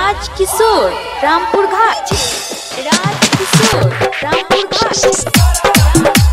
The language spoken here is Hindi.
राज किशोर रामपुर घाट। राज किशोर रामपुर घाट।